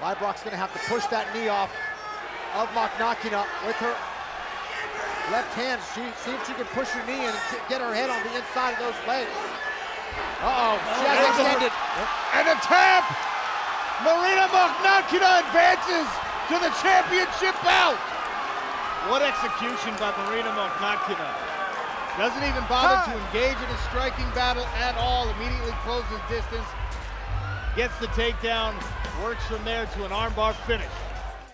Leibrock's gonna have to push that knee off of Mokhnatkina with her left hand. She see if she can push her knee and get her head on the inside of those legs. Uh-oh, she has extended. And a tap! Marina Mokhnatkina advances to the championship bout. What execution by Marina Mokhnatkina. Doesn't even bother to engage in a striking battle at all. Immediately closes distance. Gets the takedown. Works from there to an armbar finish.